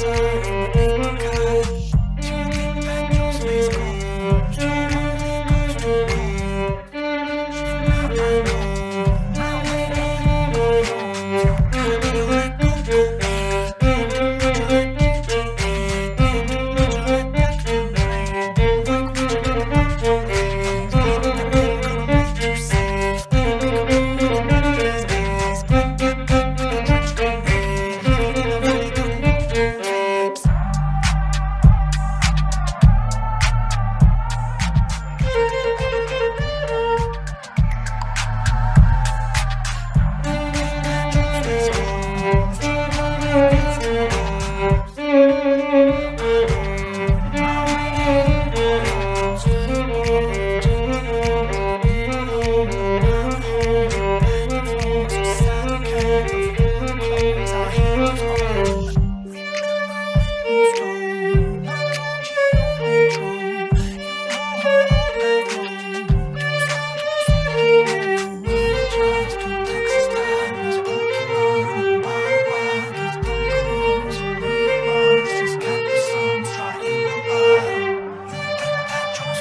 Yes.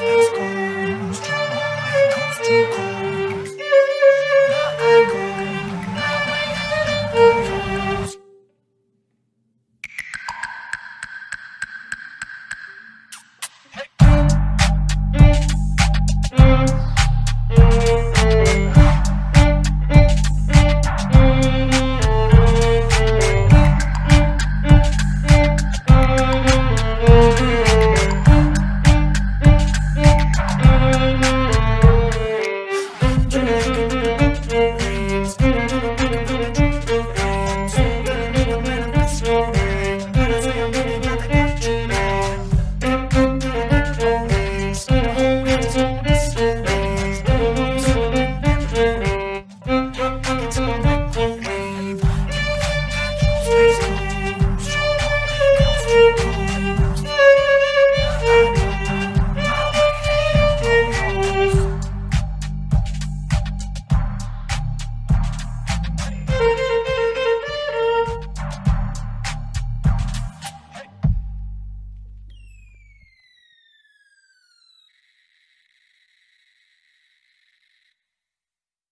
let's go.